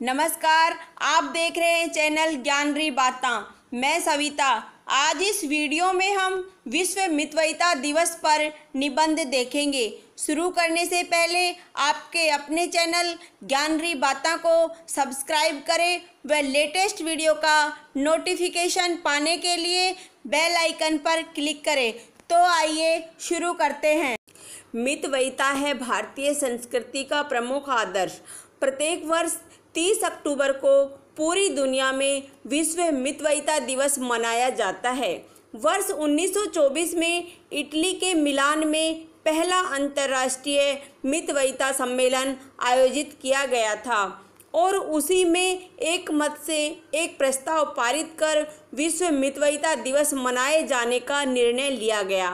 नमस्कार, आप देख रहे हैं चैनल ज्ञानरी बातां। मैं सविता। आज इस वीडियो में हम विश्व मितवयता दिवस पर निबंध देखेंगे। शुरू करने से पहले आपके अपने चैनल ज्ञानरी बातां को सब्सक्राइब करें व लेटेस्ट वीडियो का नोटिफिकेशन पाने के लिए बेल आइकन पर क्लिक करें। तो आइए शुरू करते हैं। मितवयता है भारतीय संस्कृति का प्रमुख आदर्श। प्रत्येक वर्ष 30 अक्टूबर को पूरी दुनिया में विश्व मितवयता दिवस मनाया जाता है। वर्ष 1924 में इटली के मिलान में पहला अंतर्राष्ट्रीय मितवयता सम्मेलन आयोजित किया गया था। और उसी में एक मत से एक प्रस्ताव पारित कर विश्व मितवयिता दिवस मनाए जाने का निर्णय लिया गया।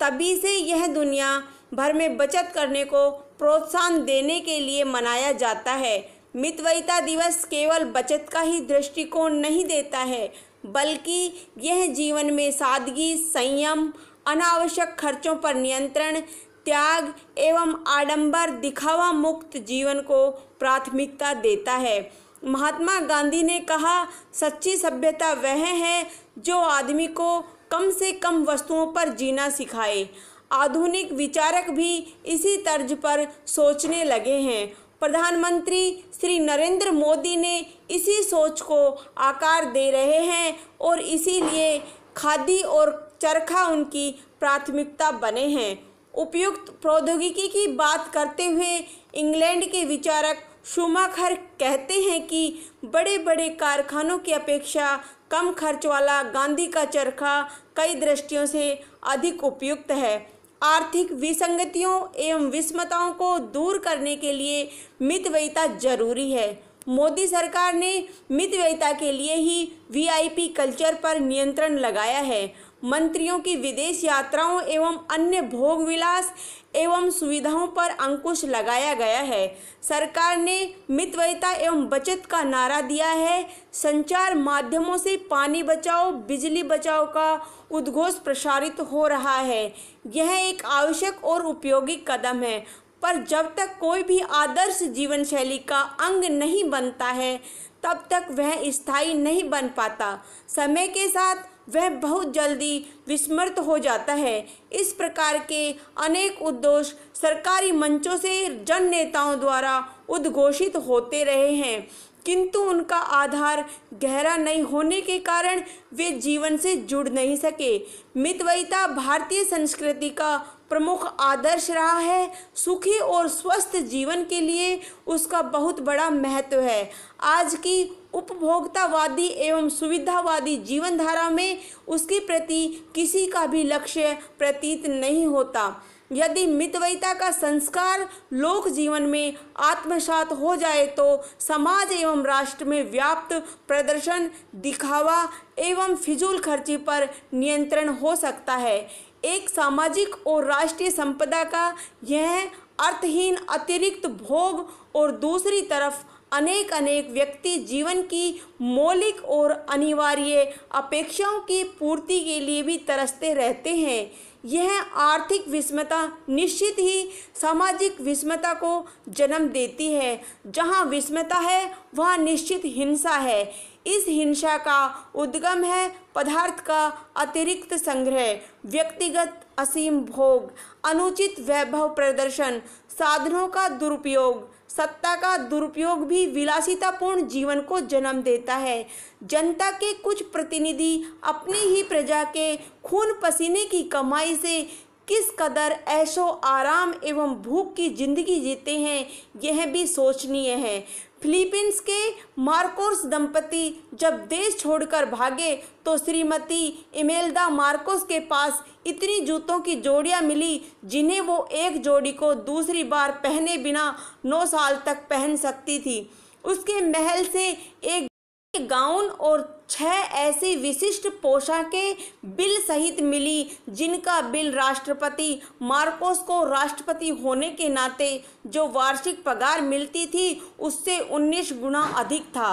तभी से यह दुनिया भर में बचत करने को प्रोत्साहन देने के लिए मनाया जाता है। मितवयिता दिवस केवल बचत का ही दृष्टिकोण नहीं देता है, बल्कि यह जीवन में सादगी, संयम, अनावश्यक खर्चों पर नियंत्रण त्याग एवं आडंबर दिखावा मुक्त जीवन को प्राथमिकता देता है। महात्मा गांधी ने कहा, सच्ची सभ्यता वह है जो आदमी को कम से कम वस्तुओं पर जीना सिखाए। आधुनिक विचारक भी इसी तर्ज पर सोचने लगे हैं। प्रधानमंत्री श्री नरेंद्र मोदी ने इसी सोच को आकार दे रहे हैं और इसीलिए खादी और चरखा उनकी प्राथमिकता बने हैं। उपयुक्त प्रौद्योगिकी की बात करते हुए इंग्लैंड के विचारक शुमाखर कहते हैं कि बड़े बड़े कारखानों की अपेक्षा कम खर्च वाला गांधी का चरखा कई दृष्टियों से अधिक उपयुक्त है। आर्थिक विसंगतियों एवं विषमताओं को दूर करने के लिए मितव्ययिता ज़रूरी है। मोदी सरकार ने मितव्ययिता के लिए ही वीआईपी कल्चर पर नियंत्रण लगाया है। मंत्रियों की विदेश यात्राओं एवं अन्य भोग विलास एवं सुविधाओं पर अंकुश लगाया गया है। सरकार ने मितव्ययिता एवं बचत का नारा दिया है। संचार माध्यमों से पानी बचाओ, बिजली बचाओ का उद्घोष प्रसारित हो रहा है। यह एक आवश्यक और उपयोगी कदम है, पर जब तक कोई भी आदर्श जीवन शैली का अंग नहीं बनता है, तब तक वह स्थायी नहीं बन पाता। समय के साथ वह बहुत जल्दी विस्मृत हो जाता है। इस प्रकार के अनेक उद्दोष सरकारी मंचों से जन नेताओं द्वारा उद्घोषित होते रहे हैं। किंतु उनका आधार गहरा नहीं होने के कारण वे जीवन से जुड़ नहीं सके। मितवयिता भारतीय संस्कृति का प्रमुख आदर्श रहा है। सुखी और स्वस्थ जीवन के लिए उसका बहुत बड़ा महत्व है। आज की उपभोक्तावादी एवं सुविधावादी जीवन धारा में उसके प्रति किसी का भी लक्ष्य प्रतीत नहीं होता। यदि मितवयिता का संस्कार लोक जीवन में आत्मसात हो जाए तो समाज एवं राष्ट्र में व्याप्त प्रदर्शन, दिखावा एवं फिजूल खर्ची पर नियंत्रण हो सकता है। एक सामाजिक और राष्ट्रीय संपदा का यह अर्थहीन अतिरिक्त भोग और दूसरी तरफ़ अनेक अनेक व्यक्ति जीवन की मौलिक और अनिवार्य अपेक्षाओं की पूर्ति के लिए भी तरसते रहते हैं। यह आर्थिक विषमता निश्चित ही सामाजिक विषमता को जन्म देती है। जहाँ विषमता है, वहाँ निश्चित हिंसा है। इस हिंसा का उद्गम है, पदार्थ का अतिरिक्त संग्रह, व्यक्तिगत असीम भोग, अनुचित वैभव प्रदर्शन, साधनों का दुरुपयोग सत्ता का दुरुपयोग भी विलासितापूर्ण जीवन को जन्म देता है। जनता के कुछ प्रतिनिधि अपनी ही प्रजा के खून पसीने की कमाई से किस कदर ऐशो आराम एवं भूख की ज़िंदगी जीते हैं, यह भी सोचनीय है। फिलीपींस के मार्कोस दंपति जब देश छोड़कर भागे तो श्रीमती इमेल्दा मार्कोस के पास इतनी जूतों की जोड़ियाँ मिली, जिन्हें वो एक जोड़ी को दूसरी बार पहने बिना नौ साल तक पहन सकती थी। उसके महल से एक गाउन और छह ऐसी विशिष्ट पोशाकें बिल सहित मिली, जिनका बिल राष्ट्रपति मार्कोस को राष्ट्रपति होने के नाते जो वार्षिक पगार मिलती थी, उससे 19 गुना अधिक था।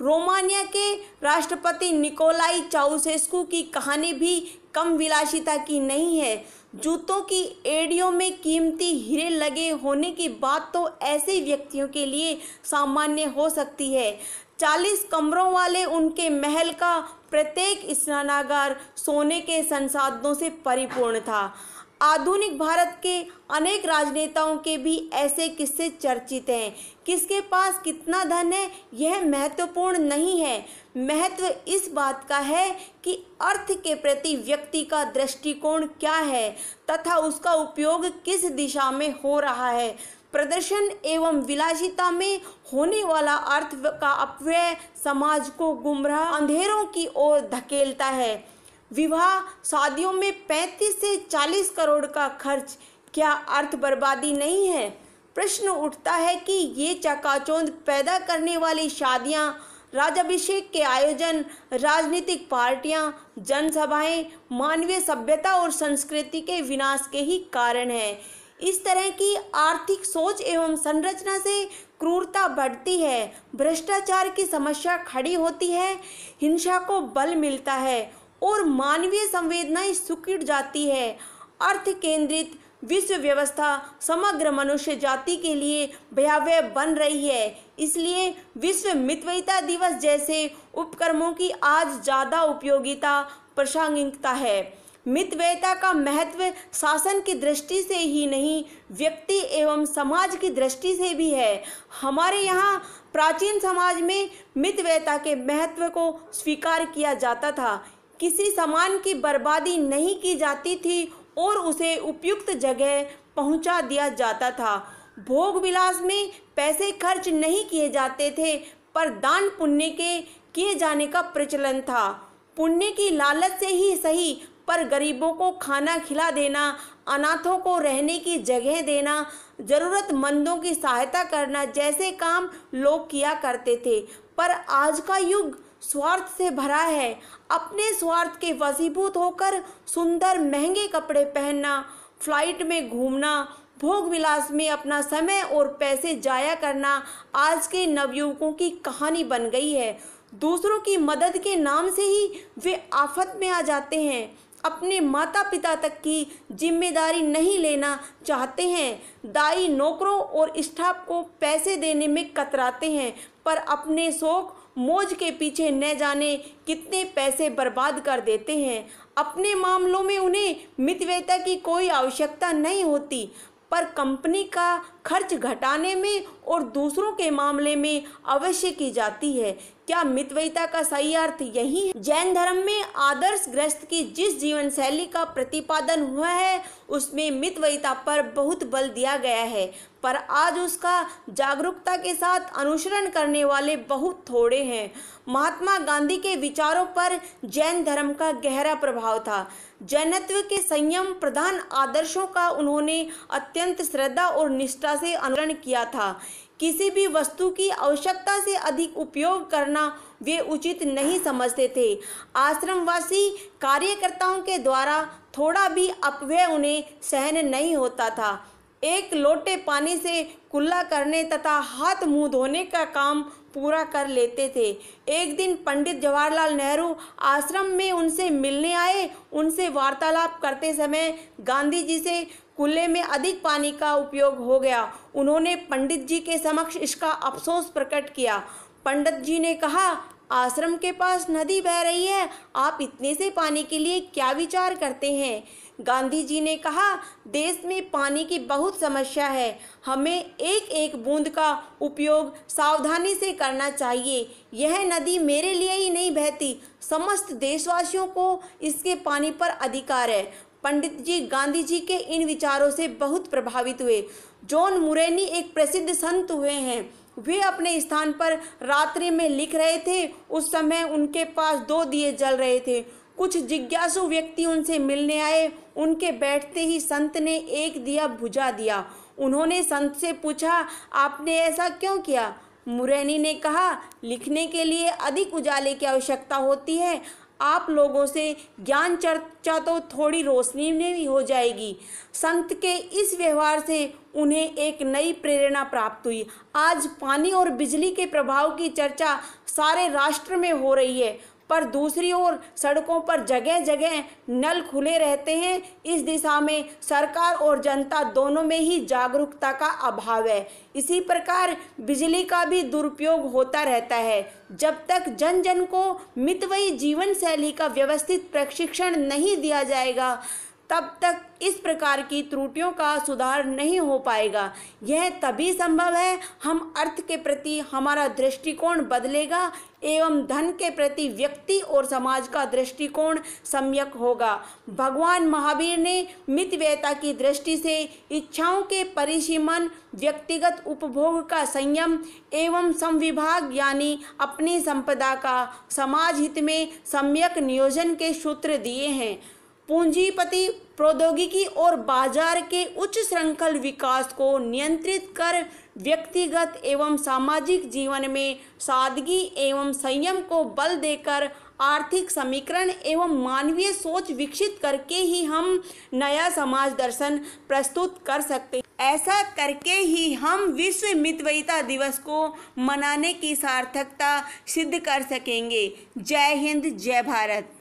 रोमानिया के राष्ट्रपति निकोलाई चाउसेस्कू की कहानी भी कम विलासिता की नहीं है। जूतों की एड़ियों में कीमती हीरे लगे होने की बात तो ऐसे व्यक्तियों के लिए सामान्य हो सकती है। चालीस कमरों वाले उनके महल का प्रत्येक स्नानागार सोने के संसाधनों से परिपूर्ण था। आधुनिक भारत के अनेक राजनेताओं के भी ऐसे किस्से चर्चित हैं। किसके पास कितना धन है, यह महत्वपूर्ण नहीं है। महत्व इस बात का है कि अर्थ के प्रति व्यक्ति का दृष्टिकोण क्या है तथा उसका उपयोग किस दिशा में हो रहा है। प्रदर्शन एवं विलासिता में होने वाला अर्थ का अपव्यय समाज को गुमराह अंधेरों की ओर धकेलता है। विवाह शादियों में 35 से 40 करोड़ का खर्च। क्या अर्थ बर्बादी नहीं है? प्रश्न उठता है कि ये चकाचौंध पैदा करने वाली शादियाँ राजाभिषेक के आयोजन, राजनीतिक पार्टियाँ, जनसभाएँ, मानवीय सभ्यता और संस्कृति के विनाश के ही कारण है। इस तरह की आर्थिक सोच एवं संरचना से क्रूरता बढ़ती है। भ्रष्टाचार की समस्या खड़ी होती है, हिंसा को बल मिलता है और मानवीय संवेदनाएँ सुकिट जाती है। अर्थ केंद्रित विश्व व्यवस्था समग्र मनुष्य जाति के लिए भयावह बन रही है। इसलिए विश्व मितवयता दिवस जैसे उपक्रमों की आज ज़्यादा उपयोगिता, प्रासंगिकता है। मितव्ययता का महत्व शासन की दृष्टि से ही नहीं, व्यक्ति एवं समाज की दृष्टि से भी है। हमारे यहाँ प्राचीन समाज में मितव्ययता के महत्व को स्वीकार किया जाता था। किसी सामान की बर्बादी नहीं की जाती थी और उसे उपयुक्त जगह पहुँचा दिया जाता था। भोग विलास में पैसे खर्च नहीं किए जाते थे, पर दान पुण्य के किए जाने का प्रचलन था। पुण्य की लालच से ही सही पर गरीबों को खाना खिला देना, अनाथों को रहने की जगह देना, ज़रूरतमंदों की सहायता करना जैसे काम लोग किया करते थे। पर आज का युग स्वार्थ से भरा है। अपने स्वार्थ के वसीभूत होकर सुंदर महँगे कपड़े पहनना, फ़्लाइट में घूमना, भोग विलास में अपना समय और पैसे जाया करना आज के नवयुवकों की कहानी बन गई है। दूसरों की मदद के नाम से ही वे आफत में आ जाते हैं। अपने माता पिता तक की ज़िम्मेदारी नहीं लेना चाहते हैं। दाई नौकरों और स्टाफ को पैसे देने में कतराते हैं, पर अपने शौक, मौज के पीछे न जाने कितने पैसे बर्बाद कर देते हैं। अपने मामलों में उन्हें मितव्यता की कोई आवश्यकता नहीं होती, पर कंपनी का खर्च घटाने में और दूसरों के मामले में अवश्य की जाती है। क्या मितवयता का सही अर्थ यही है? जैन धर्म में आदर्श ग्रस्त की जिस जीवन शैली का प्रतिपादन हुआ है, उसमें मितवयता पर बहुत बल दिया गया है। पर आज उसका जागरूकता के साथ अनुसरण करने वाले बहुत थोड़े हैं। महात्मा गांधी के विचारों पर जैन धर्म का गहरा प्रभाव था। जैनत्व के संयम प्रधान आदर्शों का उन्होंने अत्यंत श्रद्धा और निष्ठा से अनुसरण किया था। किसी भी वस्तु की आवश्यकता से अधिक उपयोग करना वे उचित नहीं समझते थे। आश्रमवासी कार्यकर्ताओं के द्वारा थोड़ा भी अपव्यय उन्हें सहन नहीं होता था। एक लोटे पानी से कुल्ला करने तथा हाथ मुँह धोने का काम पूरा कर लेते थे। एक दिन पंडित जवाहरलाल नेहरू आश्रम में उनसे मिलने आए। उनसे वार्तालाप करते समय गांधी जी से कुल्ले में अधिक पानी का उपयोग हो गया। उन्होंने पंडित जी के समक्ष इसका अफसोस प्रकट किया। पंडित जी ने कहा, आश्रम के पास नदी बह रही है, आप इतने से पानी के लिए क्या विचार करते हैं? गांधी जी ने कहा, देश में पानी की बहुत समस्या है। हमें एक एक बूंद का उपयोग सावधानी से करना चाहिए। यह नदी मेरे लिए ही नहीं बहती। समस्त देशवासियों को इसके पानी पर अधिकार है। पंडित जी गांधी जी के इन विचारों से बहुत प्रभावित हुए। जॉन मुरैनी एक प्रसिद्ध संत हुए हैं। वे अपने स्थान पर रात्रि में लिख रहे थे। उस समय उनके पास दो दिए जल रहे थे। कुछ जिज्ञासु व्यक्ति उनसे मिलने आए। उनके बैठते ही संत ने एक दिया बुझा दिया। उन्होंने संत से पूछा, आपने ऐसा क्यों किया? मुरैनी ने कहा, लिखने के लिए अधिक उजाले की आवश्यकता होती है। आप लोगों से ज्ञान चर्चा तो थोड़ी रोशनी में भी हो जाएगी। संत के इस व्यवहार से उन्हें एक नई प्रेरणा प्राप्त हुई। आज पानी और बिजली के प्रभाव की चर्चा सारे राष्ट्र में हो रही है। पर दूसरी ओर सड़कों पर जगह जगह नल खुले रहते हैं। इस दिशा में सरकार और जनता दोनों में ही जागरूकता का अभाव है। इसी प्रकार बिजली का भी दुरुपयोग होता रहता है। जब तक जन जन को मितवयी जीवन शैली का व्यवस्थित प्रशिक्षण नहीं दिया जाएगा, तब तक इस प्रकार की त्रुटियों का सुधार नहीं हो पाएगा। यह तभी संभव है, हम अर्थ के प्रति हमारा दृष्टिकोण बदलेगा एवं धन के प्रति व्यक्ति और समाज का दृष्टिकोण सम्यक होगा। भगवान महावीर ने मितव्ययता की दृष्टि से इच्छाओं के परिसीमन, व्यक्तिगत उपभोग का संयम एवं संविभाग यानी अपनी संपदा का समाज हित में सम्यक नियोजन के सूत्र दिए हैं। पूंजीपति, प्रौद्योगिकी और बाज़ार के उच्च श्रृंखल विकास को नियंत्रित कर व्यक्तिगत एवं सामाजिक जीवन में सादगी एवं संयम को बल देकर आर्थिक समीकरण एवं मानवीय सोच विकसित करके ही हम नया समाज दर्शन प्रस्तुत कर सकते ऐसा करके ही हम विश्व मितवयिता दिवस को मनाने की सार्थकता सिद्ध कर सकेंगे। जय हिंद, जय भारत।